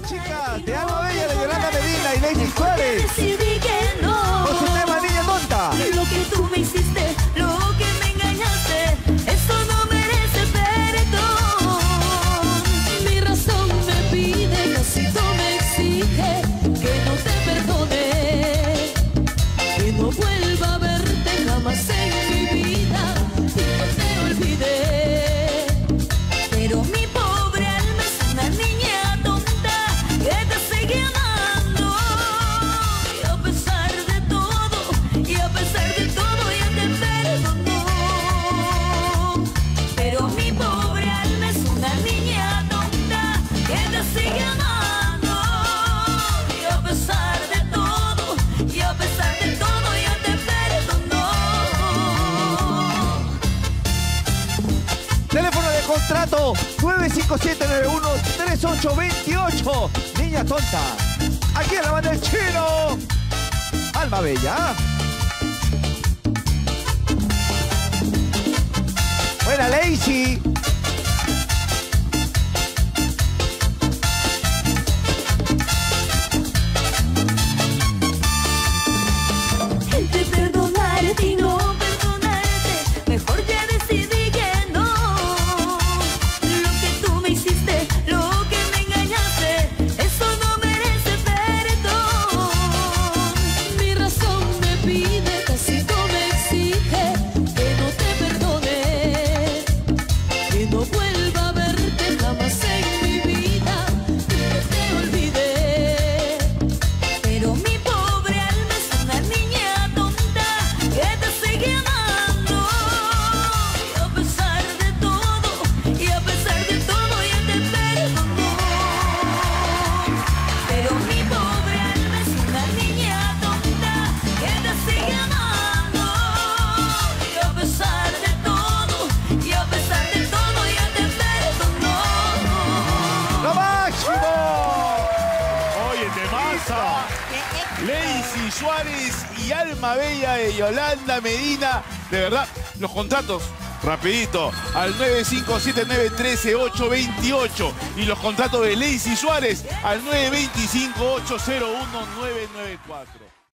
las chicas de Alma Bella, de Yolanda Medina y Lady Suárez. Decidí que no. Con su tema Niña Tonta. Lo que tú me hiciste, lo que me engañaste, eso no merece perdón. Mi razón me pide, casi no me exige que no te perdone, que no vuelva Contrato 957913828. Niña Tonta. Aquí en la banda del chino. Alma Bella. Buena Lazy. Que no Lacey Suárez y Alma Bella de Yolanda Medina. De verdad, los contratos, rapidito, al 957-913-828. Y los contratos de Lacey Suárez al 925-801-994.